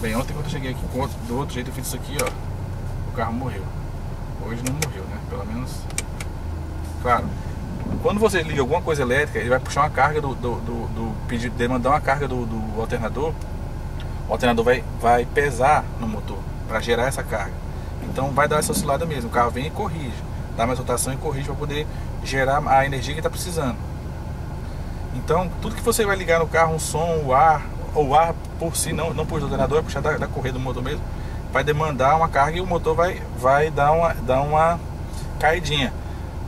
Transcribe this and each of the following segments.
Bem, ontem quando eu cheguei aqui do outro jeito eu fiz isso aqui, ó. O carro morreu. Hoje não morreu, né? Pelo menos. Claro. Quando você liga alguma coisa elétrica, ele vai puxar uma carga do. do, do, do pedir, demandar uma carga do, do alternador. O alternador vai, vai pesar no motor para gerar essa carga. Então vai dar essa oscilada mesmo. O carro vem e corrige. Dá mais rotação e corrige para poder gerar a energia que está precisando. Então, tudo que você vai ligar no carro, um som, o ar, o ar por si, não, não por ordenador, é puxar da, da correia do motor mesmo, vai demandar uma carga e o motor vai, vai dar, uma, dar uma caidinha.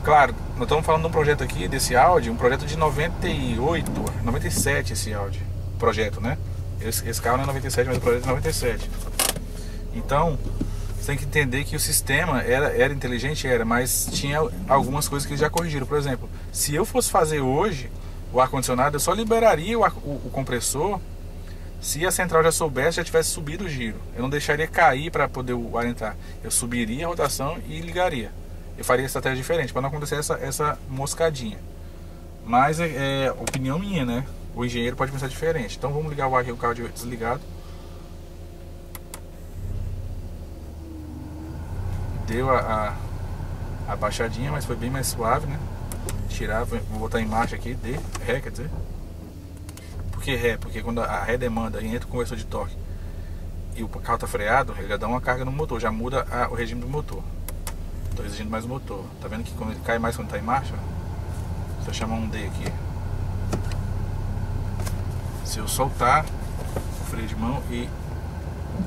Claro, nós estamos falando de um projeto aqui, desse áudio, um projeto de 98, 97 esse áudio, projeto, né? Esse, esse carro não é 97, mas o projeto é 97. Então, você tem que entender que o sistema era, era inteligente, era, mas tinha algumas coisas que eles já corrigiram. Por exemplo, se eu fosse fazer hoje o ar-condicionado, eu só liberaria o, ar, o, o, compressor se a central já soubesse, já tivesse subido o giro. Eu não deixaria cair para poder o ar entrar. Eu subiria a rotação e ligaria. Eu faria estratégia diferente para não acontecer essa, essa moscadinha. Mas é, é opinião minha, né? O engenheiro pode pensar diferente. Então vamos ligar o ar aqui, o carro desligado. deu a, a, a, baixadinha, mas foi bem mais suave, né? Tirar, vou botar em marcha aqui, D, Ré, quer dizer. Que Ré? Porque quando a Ré demanda e entra o conversor de torque e o carro tá freado, ele já dá uma carga no motor, já muda a, o regime do motor. Estou exigindo mais o motor. Tá vendo que quando ele cai mais quando tá em marcha? Se eu chamar um D aqui. Se eu soltar o freio de mão e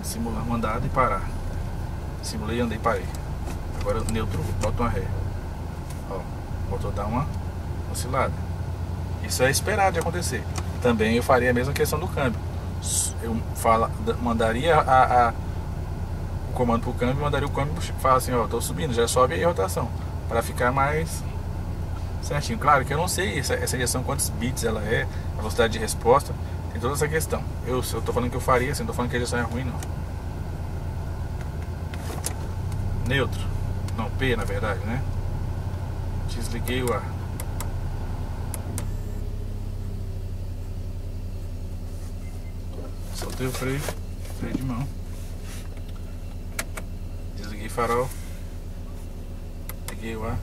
simular uma andada e parar. Simulei, andei e parei. Agora neutro, bota uma ré. Ó, o motor dá uma oscilada. Isso é esperado de acontecer. Também eu faria a mesma questão do câmbio. Eu fala, mandaria a, a o comando para o câmbio, mandaria o câmbio falar assim, ó, tô subindo, já sobe aí a rotação. Para ficar mais certinho. Claro que eu não sei essa, essa injeção, quantos bits ela é, a velocidade de resposta, tem toda essa questão. Eu, tô falando que eu faria, assim, não tô falando que a injeção é ruim não. Neutro. Não, P na verdade, né? Desliguei o ar. Soltei o freio, freio de mão. Desliguei farol. Liguei o ar.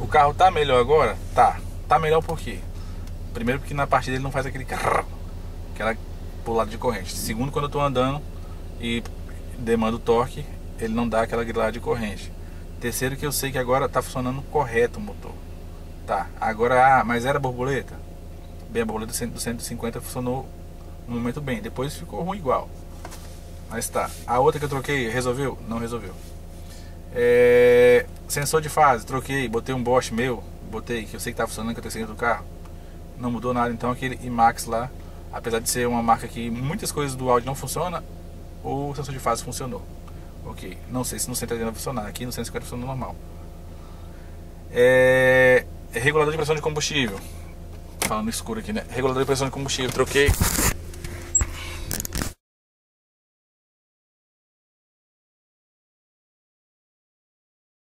O carro tá melhor agora? Tá. Tá melhor por quê? Primeiro porque na parte dele não faz aquele aquela pro lado de corrente. Segundo, quando eu estou andando e demando torque, ele não dá aquela grilagem de corrente. Terceiro, que eu sei que agora está funcionando correto o motor. Tá, agora, ah, mas era borboleta? Bem, a borboleta do 150 funcionou no momento bem, depois ficou ruim igual. Mas tá, a outra que eu troquei, resolveu? Não resolveu. É... Sensor de fase, troquei, botei um Bosch meu, botei, que eu sei que tá funcionando, que eu tenho do carro. Não mudou nada, então aquele IMAX lá apesar de ser uma marca que muitas coisas do áudio não funciona, o sensor de fase funcionou. Ok, não sei se no 180 vai funcionar, aqui no 150 funciona normal. É regulador de pressão de combustível. Falando escuro aqui, né? Regulador de pressão de combustível, troquei